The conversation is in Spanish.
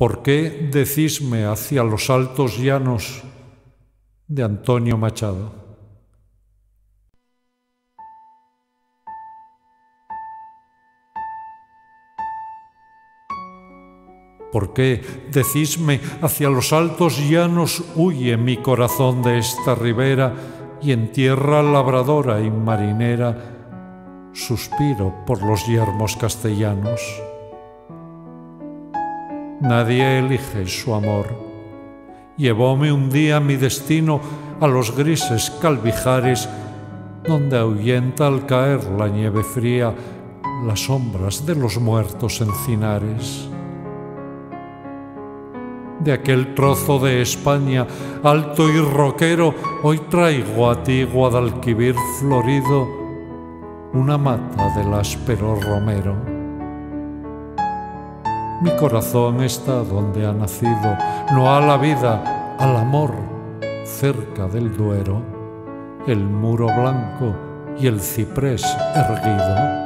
¿Por qué decisme hacia los altos llanos de Antonio Machado? ¿Por qué decisme hacia los altos llanos huye mi corazón de esta ribera y en tierra labradora y marinera suspiro por los yermos castellanos? Nadie elige su amor. Llevóme un día mi destino a los grises calvijares donde ahuyenta al caer la nieve fría las sombras de los muertos encinares de aquel trozo de España alto y roquero, hoy traigo a ti, Guadalquivir florido, una mata del áspero romero. Mi corazón está donde ha nacido, no a la vida, al amor, cerca del Duero, el muro blanco y el ciprés erguido.